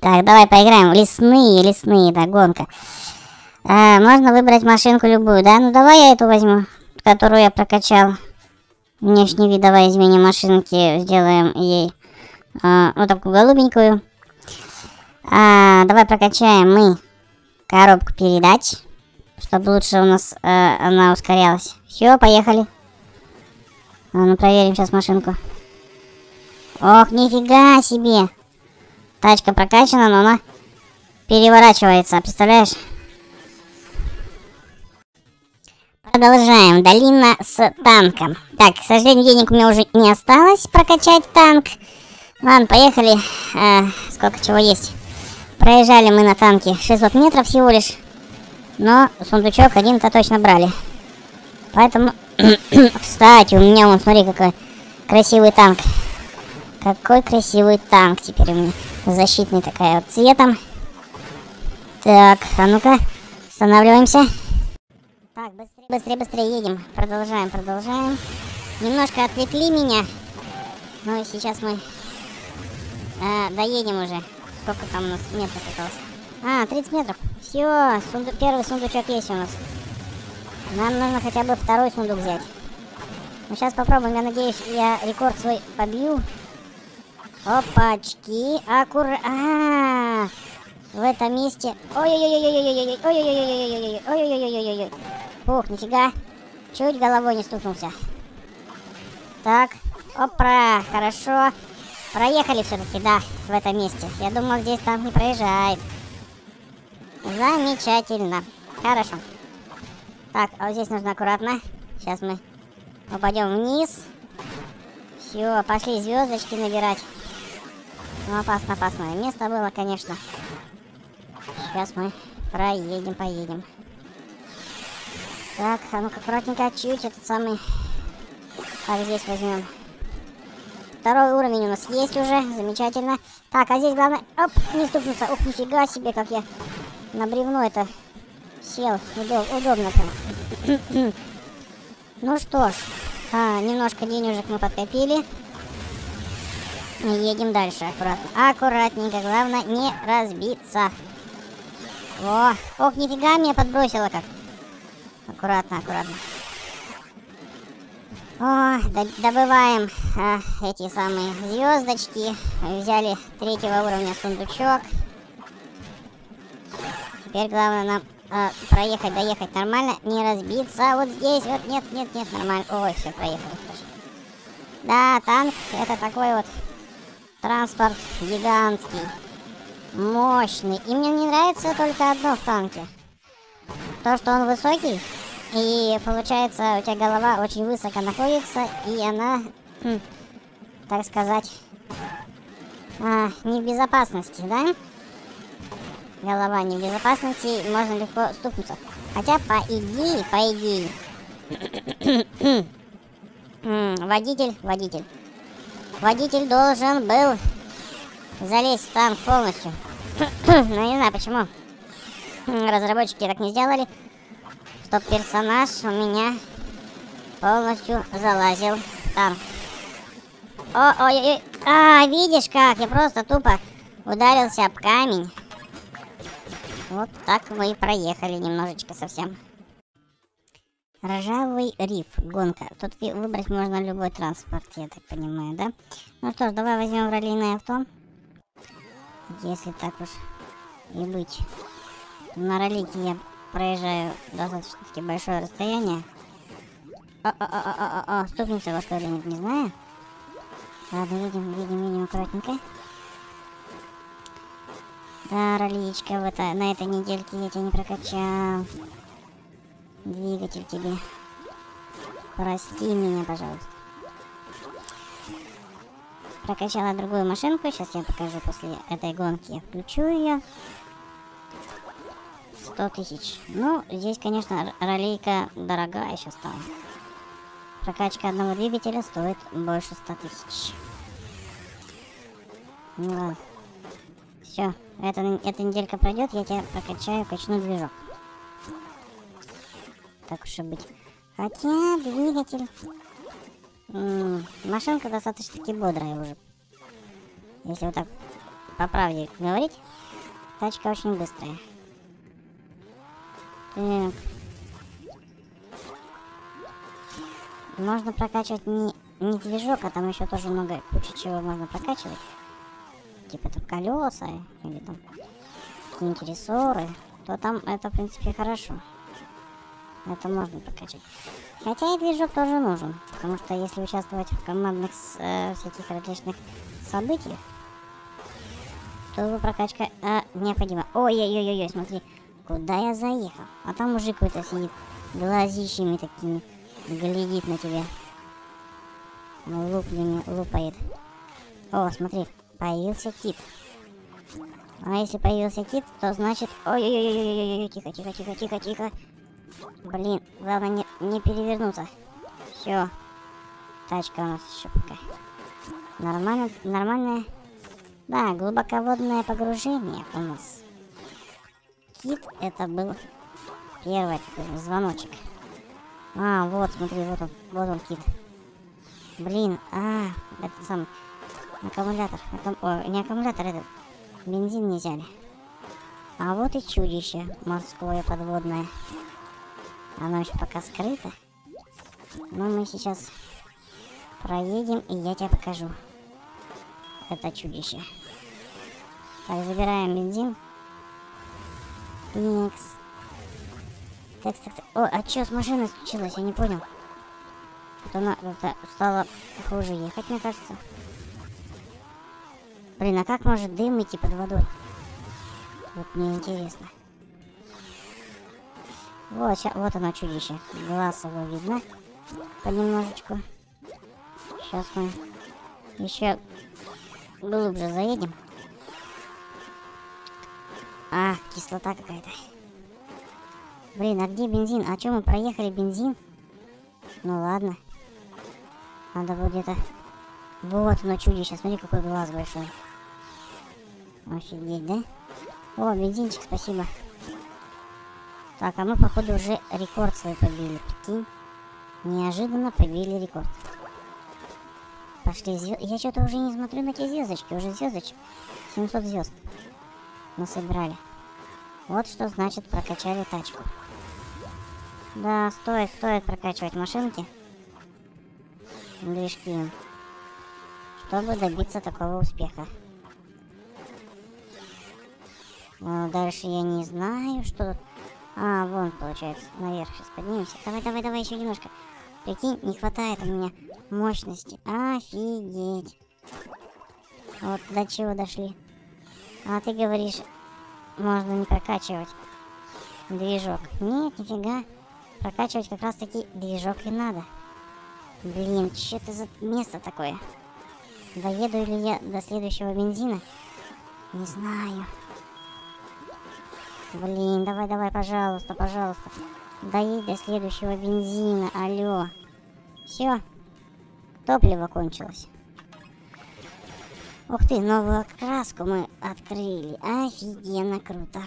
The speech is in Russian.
Так, давай поиграем. Лесные, лесные, да, гонка. А, можно выбрать машинку любую, да? Ну давай я эту возьму, которую я прокачал. Внешний вид давай изменим машинки, сделаем ей а, вот такую голубенькую. А, давай прокачаем мы коробку передач, чтобы лучше у нас а, она ускорялась. Все, поехали. А, ну проверим сейчас машинку. Ох, нифига себе. Тачка прокачана, но она переворачивается, представляешь? Продолжаем. Долина с танком. Так, к сожалению, денег у меня уже не осталось прокачать танк. Ладно, поехали. А, сколько чего есть. Проезжали мы на танке 600 метров всего лишь. Но сундучок один-то точно брали. Поэтому... Кстати, у меня, вон, смотри, какой красивый танк. Какой красивый танк теперь у меня. Защитный такая вот цветом. Так, а ну-ка, останавливаемся. Так, быстрее, быстрее, быстрее едем. Продолжаем, продолжаем. Немножко отвлекли меня. Ну и сейчас мы э, доедем уже. Сколько там у нас метров осталось? А, 30 метров. Все, сунду... первый сундучок есть у нас. Нам нужно хотя бы второй сундук взять. Ну, сейчас попробуем. Я надеюсь, я рекорд свой побью. Опачки. Аккура... А, В этом месте... Ой-ой-ой-ой-ой-ой-ой-ой. Ой-ой-ой-ой-ой-ой. Ой-ой-ой-ой-ой. Фух, нифига. Чуть головой не стукнулся. Так. Опра. Хорошо. Проехали все-таки, да, в этом месте. Я думал, здесь там не проезжает. Замечательно. Хорошо. Так, а вот здесь нужно аккуратно. Сейчас мы упадем вниз. Все, пошли звездочки набирать. Ну, опасно, опасное место было, конечно. Сейчас мы проедем, поедем. Так, а ну-ка аккуратненько, чуть этот самый... Так, здесь возьмем. Второй уровень у нас есть уже, замечательно. Так, а здесь главное... Оп, не стукнуться. Ух, нифига себе, как я на бревно это сел. Удоб, удобно прям. ну что ж, а, немножко денежек мы подкопили. Едем дальше, аккуратно. Аккуратненько, главное не разбиться. О, ох, нифига меня подбросило как. Аккуратно, аккуратно. О, добываем а, эти самые звездочки. Взяли третьего уровня сундучок. Теперь главное нам а, проехать, доехать нормально, не разбиться. Вот здесь вот, нет, нет, нет, нормально. Ой, все, проехали. Да, танк, это такой вот транспорт гигантский, мощный. И мне не нравится только одно в танке. То, что он высокий, и получается, у тебя голова очень высоко находится, и она, хм, так сказать, а, не в безопасности, да? Голова не в безопасности, можно легко стукнуться. Хотя, по идее, по идее, водитель, водитель, водитель должен был залезть в танк полностью. Но не знаю почему. Разработчики так не сделали что персонаж у меня полностью залазил танк. О, ой, ой, а, видишь как, я просто тупо ударился об камень. Вот так мы и проехали немножечко совсем. Ржавый риф, гонка. Тут выбрать можно любой транспорт, я так понимаю, да? Ну что ж, давай возьмем раллийное авто. Если так уж и быть. На ролике я проезжаю достаточно большое расстояние. О-о-о-о-о-о, стукнулся во что или нет, не знаю. Ладно, видим, видим, видим аккуратненько. Да, роличка, в это, на этой недельке я тебя не прокачал. Двигатель тебе. Прости меня, пожалуйста. Прокачала другую машинку. Сейчас я покажу после этой гонки. Я включу ее. 100 тысяч. Ну, здесь, конечно, ролейка дорогая еще стала. Прокачка одного двигателя стоит больше 100 тысяч. Ну ладно. Все, эта, эта неделька пройдет, я тебя прокачаю, качну движок. Так уж и быть. Хотя двигатель... М -м, машинка достаточно таки бодрая уже. Если вот так по правде говорить, тачка очень быстрая. Так. Можно прокачивать не, не движок, а там еще тоже много, куча чего можно прокачивать. Типа там колеса или там какие-нибудь рессоры. То там это, в принципе, хорошо. Это можно прокачать. Хотя и движок тоже нужен. Потому что если участвовать в командных э, всяких различных событиях, то прокачка э, необходима. Ой-ой-ой-ой, смотри, куда я заехал. А там мужик какой-то сидит, глазищами такими, глядит на тебя. Луплями, лупает. О, смотри, появился кит. А если появился кит, то значит... Ой-ой-ой-ой-ой, тихо, Блин, главное не, не перевернуться. Все. Тачка у нас еще пока. Нормально, нормальное. Да, глубоководное погружение у нас. Кит это был первый звоночек. А, вот, смотри, вот он, вот он кит. Блин, а, это сам аккумулятор. Аккум... О, не аккумулятор, этот бензин не взяли. А вот и чудище морское подводное. Оно еще пока скрыто. Но мы сейчас проедем, и я тебе покажу. Это чудище. Так, забираем бензин. Никс. Так, так, так. О, а что с машиной случилось? Я не понял. Что она как-то стала хуже ехать, мне кажется. Блин, а как может дым идти под водой? Вот мне интересно. Вот, ща, вот оно чудище. Глаз его видно. Понемножечку. Сейчас мы еще глубже заедем. А, кислота какая-то. Блин, а где бензин? А что мы проехали бензин? Ну ладно. Надо будет где-то... Вот оно чудище. Смотри, какой глаз большой. Офигеть, да? О, бензинчик, спасибо. Так, а мы, походу, уже рекорд свой побили. Прикинь. Неожиданно побили рекорд. Пошли звезд... Я что-то уже не смотрю на те звездочки. Уже звездочек. 700 звезд. Мы собрали. Вот что значит прокачали тачку. Да, стоит, стоит прокачивать машинки. Движки. Чтобы добиться такого успеха. Но дальше я не знаю, что а, вон, получается, наверх сейчас поднимемся. Давай, давай, давай, еще немножко. Прикинь, не хватает у меня мощности. Офигеть. Вот до чего дошли. А ты говоришь, можно не прокачивать движок. Нет, нифига. Прокачивать как раз таки движок и надо. Блин, что это за место такое? Доеду ли я до следующего бензина? Не знаю. Блин, давай, давай, пожалуйста, пожалуйста. Доедь до следующего бензина, алло. Все, топливо кончилось. Ух ты, новую краску мы открыли. Офигенно круто.